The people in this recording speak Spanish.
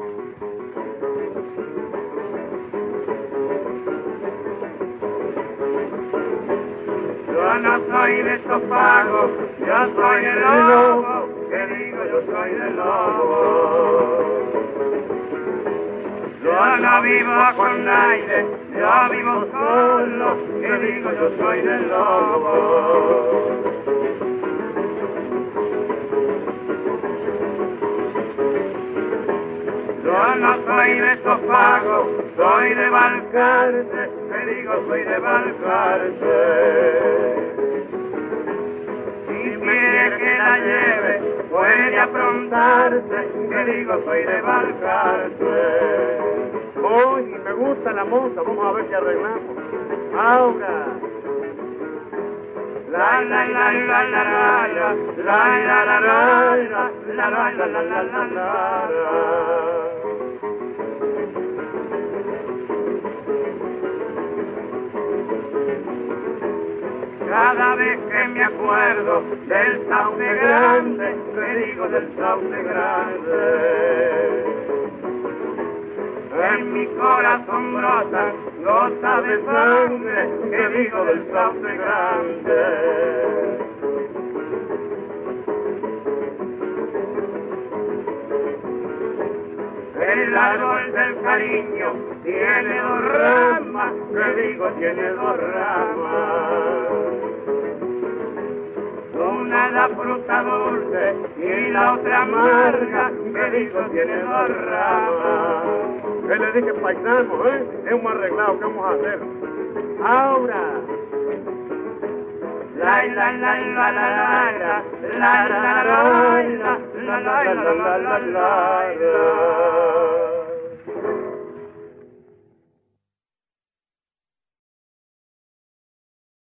Yo no soy de esos pagos, yo soy el lobo, que digo yo soy el lobo. Yo no vivo con nadie, yo vivo solo, que digo yo soy del lobo. No soy de esos pagos, soy de Balcarce, te digo soy de Balcarce. Si quiere que la lleve, puede aprontarse, te digo soy de Balcarce. Oye, me gusta la moza, vamos a ver si arreglamos. Ahora. La la la la la la la la la la la la la la la la la la Cada vez que me acuerdo del sauce grande, me digo del sauce grande. En mi corazón brota gota de sangre, que digo del sauce grande. El árbol del cariño tiene dos ramas, que digo tiene dos ramas. Da fruta dulce y la otra amarga, que digo tiene dos ramas. ¿Qué le dije paisano, eh? Hemos arreglado, ¿qué vamos a hacer? Ahora. La la la la la la la la la la la la la la la la la